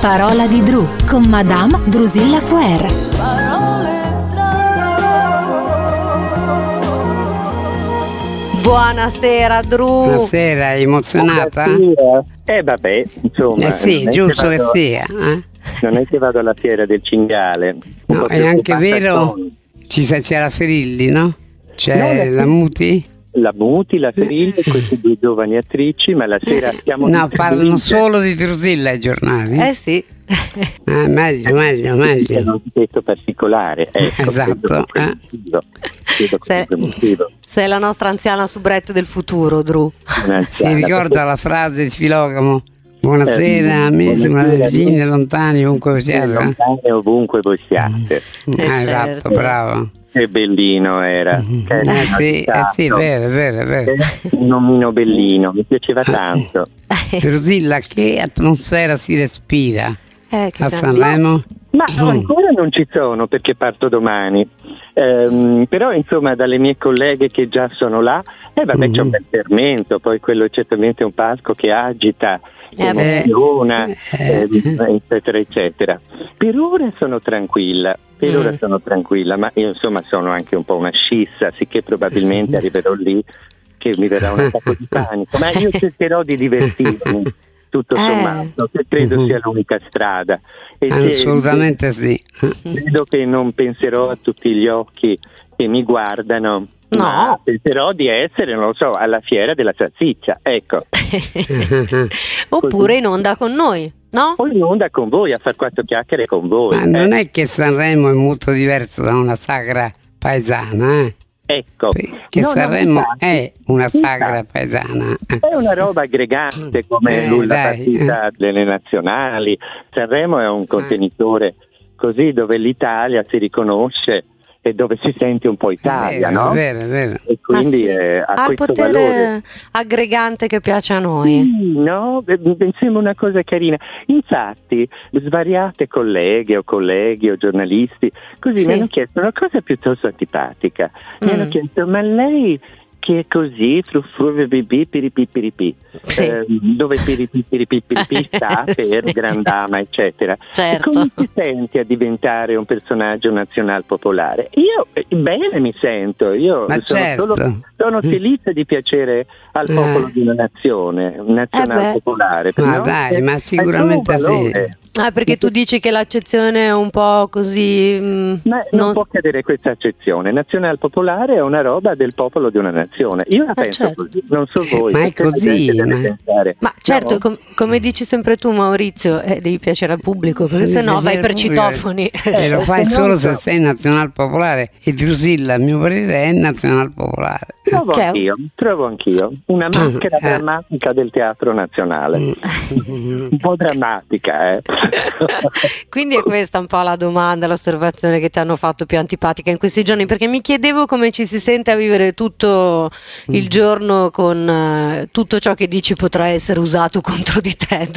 Parola di Dru con Madame Drusilla Foer. Buonasera Dru. Buonasera, emozionata? Eh vabbè, insomma. Eh sì, giusto che vado- sia. eh? Non è che vado alla fiera del cinghiale. No, è anche vero, con ci sa- c'è la Ferilli, no? C'è No, la- la Muti? La Muti, la Ferilli, queste due giovani attrici, ma la sera stiamo No, parlano solo di Drusilla ai giornali. Eh sì. Ah, meglio, meglio, È meglio. un aspetto particolare. Ecco, Esatto, eh. Se-. Sei la nostra anziana soubrette del futuro, Dru. Si ricorda la frase di Filogamo? Buonasera, Eh, amici, buonasera, vicini, lontani, ovunque voi siate. eh? lontane ovunque voi siate. Eh, Eh, esatto, certo. bravo. Che bellino era. Che Eh sì, eh sì, è vero, è vero, vero. Un nomino bellino, mi piaceva tanto. Drusilla, che atmosfera si respira Eh, a Sanremo? Ma Mm. ancora non ci sono perché parto domani. Ehm, però insomma dalle mie colleghe che già sono là, eh, vabbè c'è un Mhm. bel fermento, poi quello è certamente un palco che agita, Eh, beh. emoziona, Eh. ehm, eccetera eccetera. Per ora sono tranquilla, per Mm. ora sono tranquilla, ma io insomma sono anche un po' una scissa, sicché probabilmente arriverò lì che mi verrà un attacco di panico, ma io cercherò di divertirmi. Tutto Eh. sommato, che credo Mhm. sia l'unica strada. E se- Assolutamente sì. Credo che non penserò a tutti gli occhi che mi guardano, No. ma penserò di essere, non lo so, alla fiera della salsiccia, ecco. Oppure in onda con noi, no? Poi in onda con voi, a far quattro chiacchiere con voi. Ma non eh. è che Sanremo è molto diverso da una sagra paesana, eh? Ecco. Che No, no, Sanremo infatti, è una sagra paesana. È una roba aggregante come Eh, la partita delle nazionali. Sanremo è un contenitore così dove l'Italia si riconosce e dove si sente un po' È Italia, vero, no? è vero, è vero. E quindi sì, eh, ha ha il questo potere valore. aggregante che piace a noi. Sì, no, Eh, mi sembra una cosa carina. Infatti, svariate colleghe o colleghi o giornalisti così Sì. mi hanno chiesto una cosa piuttosto antipatica. Mi Mm. hanno chiesto, ma lei che è così, frufru, pipì, piripì, piripì, Sì. eh, dove piripì, piripì, piripì sta per grandama, eccetera. Certo. E come ti senti a diventare un personaggio nazional popolare? Io eh, bene mi sento, io Ma sono, certo. solo, sono felice di piacere al Eh. popolo di una nazione, nazionale Eh popolare. Ma dai, Eh, ma sicuramente sì. valore. Ah, perché tu dici che l'accezione è un po' così... mm, Ma non, non- può cadere questa accezione. Nazionale popolare è una roba del popolo di una nazione. Io la Eh, penso certo. così, non so voi. Ma è così, ma- pensare, Ma certo, no? com- come dici sempre tu Maurizio, eh, devi piacere al pubblico, perché Devi se no vai per citofoni. E lo Eh, fai solo so. se sei nazional popolare e Drusilla, a mio parere, è nazional popolare. Trovo Che anch'io, trovo anch'io. Una maschera Eh. drammatica del teatro nazionale. Un po' drammatica, eh. Quindi è questa un po' la domanda, l'osservazione che ti hanno fatto più antipatica in questi giorni, perché mi chiedevo come ci si sente a vivere tutto il giorno con eh, tutto ciò che dici potrà essere usato contro di te.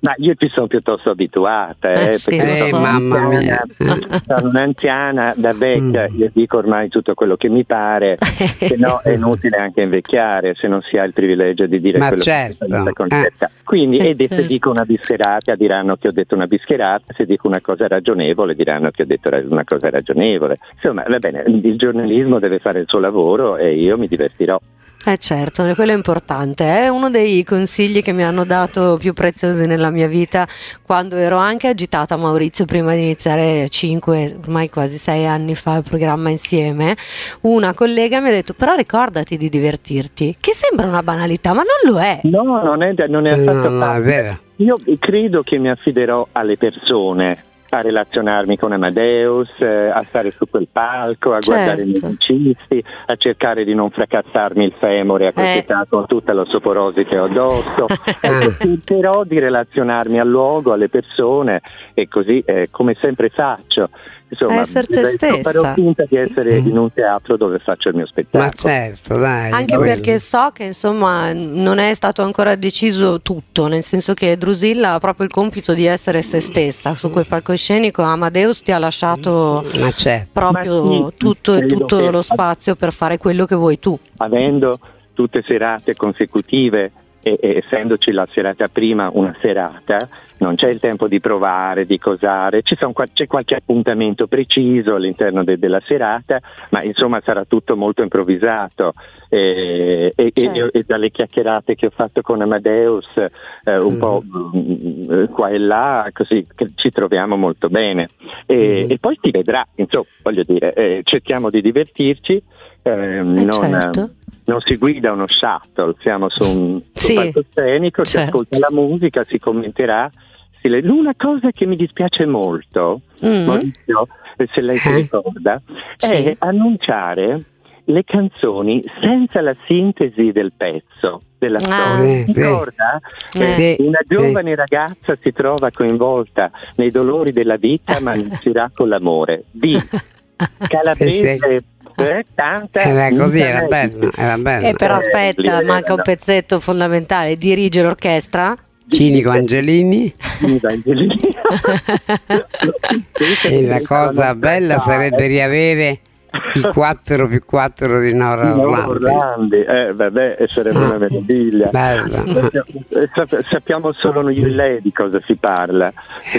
Ma io ci sono piuttosto abituata, eh, Eh sì, perché lo sono, so. mamma mia. sono un'anziana da vecchia, Mm. io dico ormai tutto quello che mi pare, se no è inutile anche invecchiare se non si ha il privilegio di dire Ma quello certo, che si eh. Quindi, Eh, e se certo. dico una bischerata diranno che ho detto una bischerata, se dico una cosa ragionevole diranno che ho detto una cosa ragionevole. Insomma, va bene, il giornalismo deve fare il suo lavoro e io mi divertirò. Eh certo, quello è importante, è uno dei consigli che mi hanno dato più preziosi nella mia vita quando ero anche agitata Maurizio prima di iniziare 5, ormai quasi 6 anni fa il programma insieme. Una collega mi ha detto però ricordati di divertirti, che sembra una banalità ma non lo è. No, non è, non è No, affatto no, vero. Io credo che mi affiderò alle persone a relazionarmi con Amadeus, eh, a stare su quel palco, a Certo. guardare i musicisti, a cercare di non fracassarmi il femore a questa con tutta l'osteoporosi che ho addosso. Ecco, cercherò di relazionarmi al luogo, alle persone e così eh, come sempre faccio. Insomma, Essere te stessa. farò finta di essere in un teatro dove faccio il mio spettacolo. Ma certo, dai. Anche quello. perché so che insomma non è stato ancora deciso tutto, nel senso che Drusilla ha proprio il compito di essere se stessa su quel palcoscenico. Amadeus ti ha lasciato Ma certo. proprio Ma sì, tutto, credo tutto lo spazio per fare quello che vuoi tu. avendo tutte serate consecutive e, e essendoci la serata prima una serata, non c'è il tempo di provare, di cosare, sono, c'è qualche appuntamento preciso all'interno de, della serata, ma insomma sarà tutto molto improvvisato e, e, certo. e dalle chiacchierate che ho fatto con Amadeus eh, un mm. po' mh, qua e là, così ci troviamo molto bene. E, mm. poi si vedrà, insomma, voglio dire, eh, cerchiamo di divertirci. Eh, eh non, certo non si guida uno shuttle, siamo su un, sì, palcoscenico, certo. si ascolta la musica, si commenterà. Una cosa che mi dispiace molto, mm. Maurizio, se lei si eh? ricorda, sì. è annunciare le canzoni senza la sintesi del pezzo della ah, storia. Sì, Ricorda? Eh. Una giovane ragazza si trova coinvolta nei dolori della vita ma inizierà con l'amore. Di Calabrese eh, tanta era così, era bello, era bello. Eh, però aspetta, manca un pezzetto fondamentale, dirige l'orchestra. Cinico Angelini. Cinico Angelini. e la cosa bella sarebbe riavere i 4 più 4 di Nora Orlandi. Orlandi. Eh, vabbè, sarebbe una meraviglia. Eh, sappiamo solo noi e lei di cosa si parla.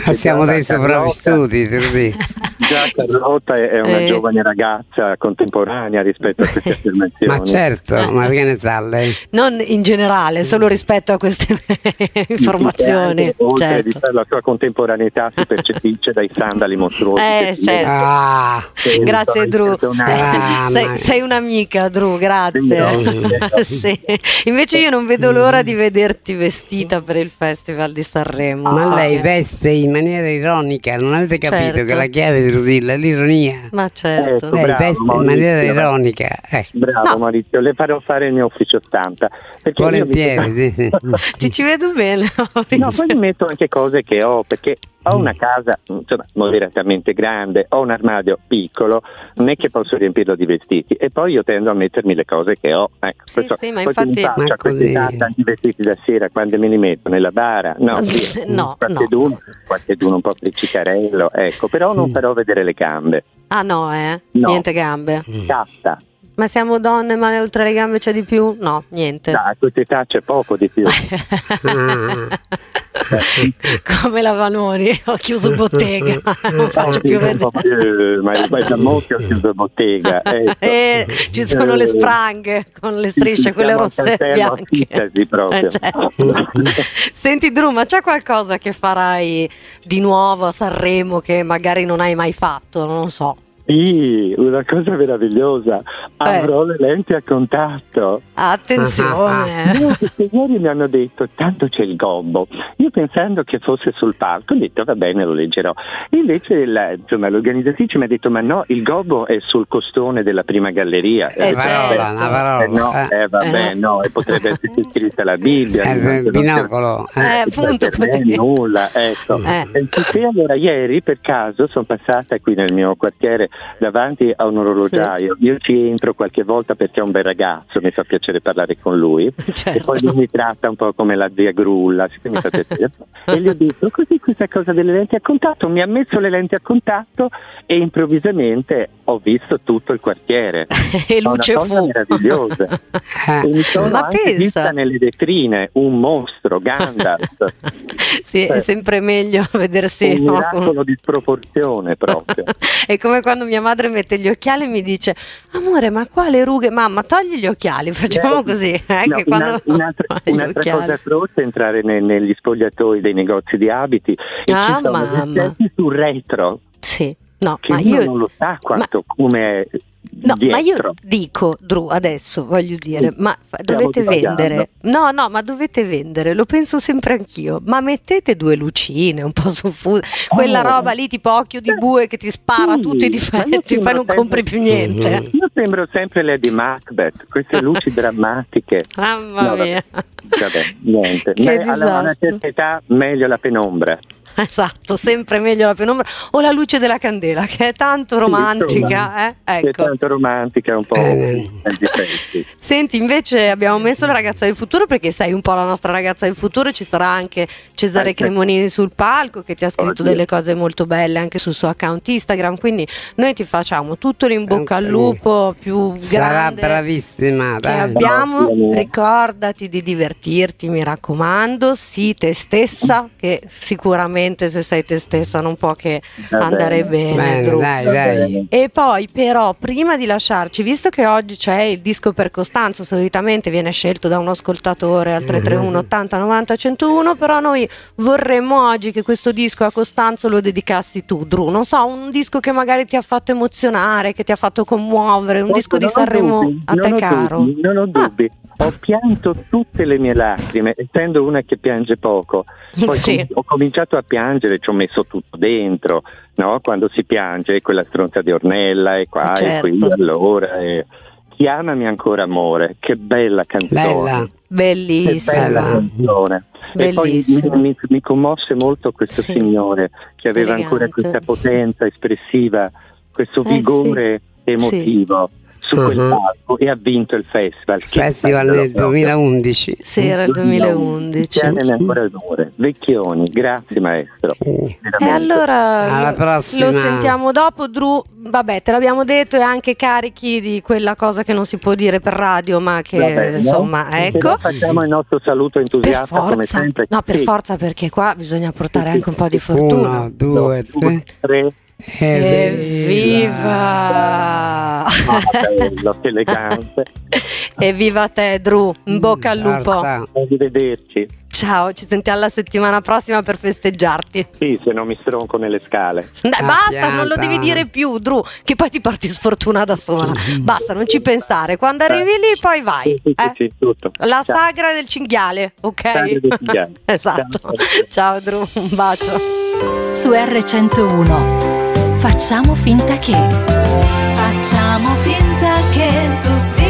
Ma siamo dei sopravvissuti, così. Già Carlotta è una eh. giovane ragazza contemporanea rispetto a queste affermazioni. Ma certo, ma che ne sa lei? Non in generale, solo rispetto a queste informazioni. Oltre certo. la sua contemporaneità si percepisce dai sandali mostruosi. Eh, certo. Ah. Grazie Drew. Ah, sei, sei, un'amica, Drew, grazie. sì. Invece io non vedo l'ora di vederti vestita per il Festival di Sanremo. Ma so lei che... veste in maniera ironica, non avete capito certo. che la chiave di Rosilla è l'ironia. Ma certo. Ecco, lei bravo, veste Maurizio, in maniera ironica. Eh. Bravo no. Maurizio, le farò fare il mio ufficio stampa. Volentieri, mi... sì, sì. Ti ci vedo bene. Maurizio. No, poi mi metto anche cose che ho, perché ho una casa insomma, moderatamente grande, ho un armadio piccolo, non è che posso riempirlo di vestiti e poi io tendo a mettermi le cose che ho. Ecco, sì, questo, sì, ma infatti... Ma questi tanti vestiti da sera quando me li metto nella bara, no, no, qualche, no. Duno, qualche duno un po' friccicarello, ecco, però non mm. farò vedere le gambe. Ah no, eh? No. Niente gambe. Catta. Ma siamo donne, ma oltre le gambe c'è di più? No, niente. No, a quest'età c'è poco di più. Come la Vanoni, ho chiuso bottega, non faccio più vedere. ma è da molto ho chiuso bottega. Ecco. Eh, ci sono le spranghe con le strisce, quelle rosse e bianche. Eh, certo. Senti Drew, ma c'è qualcosa che farai di nuovo a Sanremo che magari non hai mai fatto? Non lo so. Sì, una cosa meravigliosa. Avrò le lenti a contatto. Attenzione! No, questi ieri mi hanno detto, tanto c'è il gobbo. Io pensando che fosse sul palco, ho detto va bene, lo leggerò. Invece la, insomma, l'organizzatrice mi ha detto, ma no, il gobbo è sul costone della prima galleria. Eh, eh certo. una parola. Eh, no, eh, vabbè, no, e potrebbe essere scritta la Bibbia. Il binocolo. Eh, eh appunto, nulla, ecco. Eh. E allora ieri per caso sono passata qui nel mio quartiere davanti a un orologiaio. Sì. Io ci entro qualche volta perché è un bel ragazzo, mi fa piacere parlare con lui. Certo. E poi lui mi tratta un po' come la zia Grulla, mi fa piacere. e gli ho detto così questa cosa delle lenti a contatto, mi ha messo le lenti a contatto e improvvisamente ho visto tutto il quartiere. e luce una cosa fu. meravigliosa. e mi sono Ma anche vista nelle vetrine un mostro, Gandalf. sì, cioè, è sempre meglio vedersi un miracolo no? di sproporzione proprio. è come quando mia madre mette gli occhiali e mi dice amore ma quale rughe? Mamma togli gli occhiali facciamo eh, così eh, no, quando... un'altra, un'altra cosa atroce è entrare ne, negli spogliatoi dei negozi di abiti e ah, ci sono mamma. sul retro. Sì No, che ma io non lo sa quanto ma, come No, dietro. ma io dico, Drew, adesso voglio dire, sì, ma dovete vendere. No, no, ma dovete vendere, lo penso sempre anch'io. Ma mettete due lucine un po' soffuse, quella oh. roba lì tipo occhio di bue che ti spara sì, tutti i difetti, poi non sempre... compri più niente. Io sembro sempre Lady Macbeth, queste luci drammatiche. Mamma no, mia. Vabbè, niente. Che Ma, allora, a una certa età meglio la penombra. Esatto, sempre meglio la penombra o la luce della candela che è tanto romantica. Eh? Ecco. È tanto romantica, un po'. Eh. Senti, invece abbiamo messo la ragazza del futuro perché sei un po' la nostra ragazza del futuro, ci sarà anche Cesare Cremonini sul palco che ti ha scritto delle cose molto belle anche sul suo account Instagram, quindi noi ti facciamo tutto in bocca al lupo più Sarà grande bravissima, che abbiamo. Ricordati di divertirti, mi raccomando, sii te stessa che sicuramente se sei te stessa non può che andare bene. bene dai, dai. E poi però prima di lasciarci, visto che oggi c'è il disco per Costanzo, solitamente viene scelto da un ascoltatore al 331 80 90 101, però noi vorremmo oggi che questo disco a Costanzo lo dedicassi tu, Dru. Non so, un disco che magari ti ha fatto emozionare, che ti ha fatto commuovere, un Posso, disco di Sanremo dubbi, a te caro. Dubbi, non ho Ah. dubbi. Ho pianto tutte le mie lacrime, essendo una che piange poco. Poi Sì. com- ho cominciato a piangere, ci ho messo tutto dentro, no? Quando si piange, quella stronza di Ornella e qua Certo. e qui, allora. E... Chiamami ancora amore, che bella canzone. Bella. Che bella Bellissima. canzone. E poi Bellissima. mi, mi- mi commosse molto questo Sì. signore che aveva ancora Elegante. questa potenza espressiva, questo Eh, vigore emotivo su quel Mhm. palco e ha vinto il festival. Che Festival proprio. 2011. Sì, era il 2011. Chiamami ancora. Vecchioni, grazie maestro. E Veramente. allora Alla lo- prossima. lo sentiamo dopo, Dru. Vabbè, te l'abbiamo detto e anche carichi di quella cosa che non si può dire per radio, ma che Va bene. insomma, ecco. Però Facciamo il nostro saluto Per entusiasta come sempre. no, per Sì. forza perché qua bisogna portare anche un po' di fortuna. Uno, due, tre. Tre. Evviva! Ah, bello, che elegante. Evviva te, Dru! In bocca al lupo! Arrivederci. Ciao, ci sentiamo la settimana prossima per festeggiarti. Sì, se non mi stronco nelle scale. Dai, Ah, basta, non lo pianta. devi dire più, Dru, che poi ti porti sfortuna da sola. Basta, non ci pensare. Quando arrivi lì, poi vai. Sì, sì, eh? sì, tutto. La Ciao. sagra del cinghiale, ok? Sagra del cinghiale. esatto. Ciao. Ciao Dru, un bacio. Su R101 facciamo finta che. Facciamo finta che tu sia